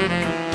Mm-hmm.